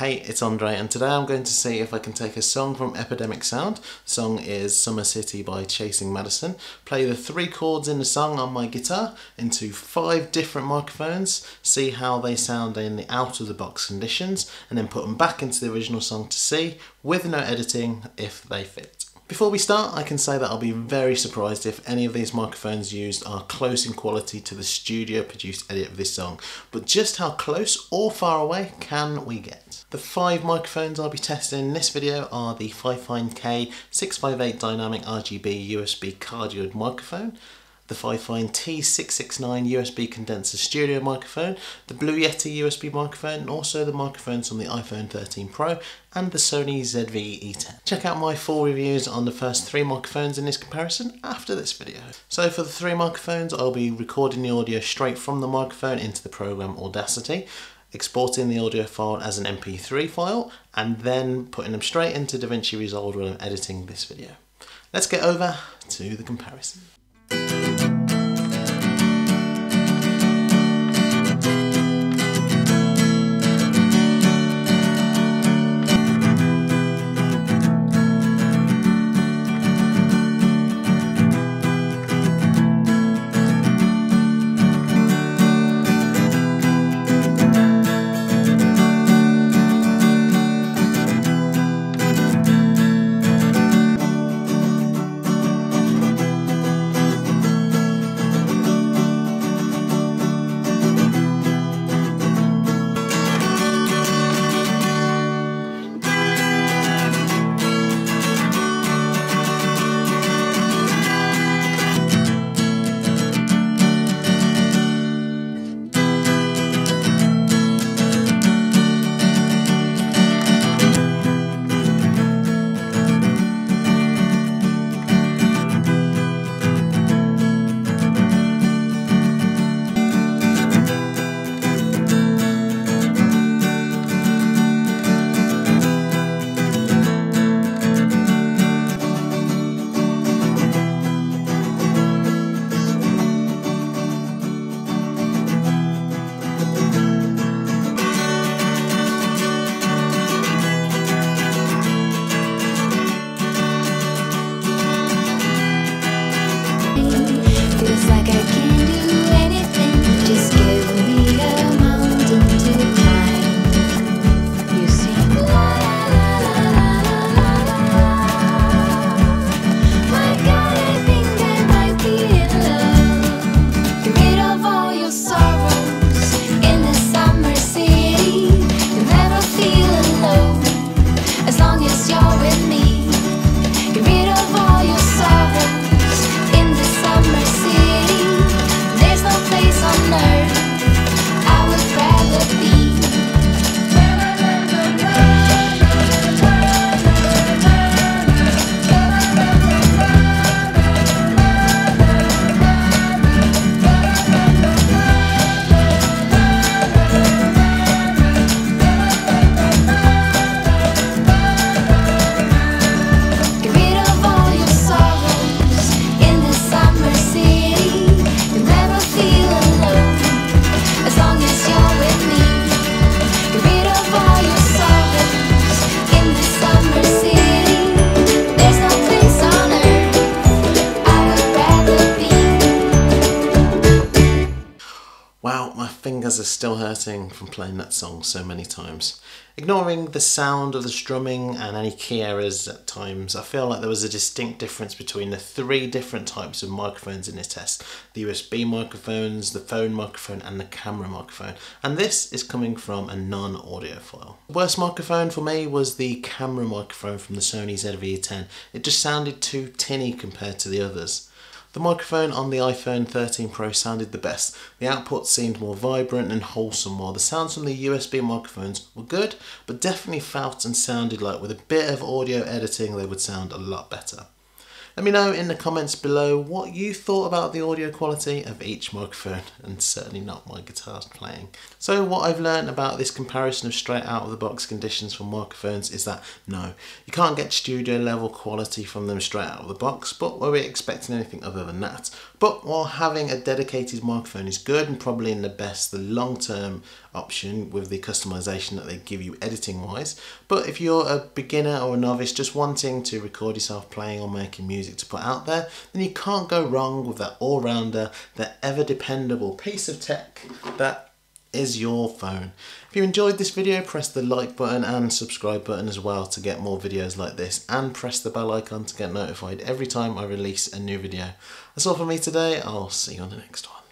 Hey, it's Andre, and today I'm going to see if I can take a song from Epidemic Sound. The song is Summer City by Chasing Madison. Play the three chords in the song on my guitar into five different microphones, see how they sound in the out of the box conditions, and then put them back into the original song to see, with no editing, if they fit. Before we start, I can say that I'll be very surprised if any of these microphones used are close in quality to the studio produced edit of this song, but just how close or far away can we get? The five microphones I'll be testing in this video are the Fifine K658 Dynamic RGB USB cardioid microphone, the Fifine T669 USB condenser studio microphone, the Blue Yeti USB microphone, and also the microphones on the iPhone 13 Pro and the Sony ZV-E10. Check out my full reviews on the first three microphones in this comparison after this video. So for the three microphones, I'll be recording the audio straight from the microphone into the program Audacity, exporting the audio file as an MP3 file, and then putting them straight into DaVinci Resolve when I'm editing this video. Let's get over to the comparison. Are still hurting from playing that song so many times. Ignoring the sound of the strumming and any key errors at times, I feel like there was a distinct difference between the three different types of microphones in this test. The USB microphones, the phone microphone and the camera microphone. And this is coming from a non-audiophile. The worst microphone for me was the camera microphone from the Sony ZV-10. It just sounded too tinny compared to the others. The microphone on the iPhone 13 Pro sounded the best. The output seemed more vibrant and wholesome while the sounds from the USB microphones were good but definitely felt and sounded like with a bit of audio editing they would sound a lot better. Let me know in the comments below what you thought about the audio quality of each microphone and certainly not my guitar's playing. So what I've learned about this comparison of straight out of the box conditions for microphones is that no, you can't get studio level quality from them straight out of the box, but were we expecting anything other than that? But while having a dedicated microphone is good and probably in the best, the long term option with the customization that they give you editing wise. But if you're a beginner or a novice just wanting to record yourself playing or making music to put out there, then you can't go wrong with that all rounder, that ever dependable piece of tech that is your phone. If you enjoyed this video, press the like button and subscribe button as well to get more videos like this and press the bell icon to get notified every time I release a new video. That's all for me today. I'll see you on the next one.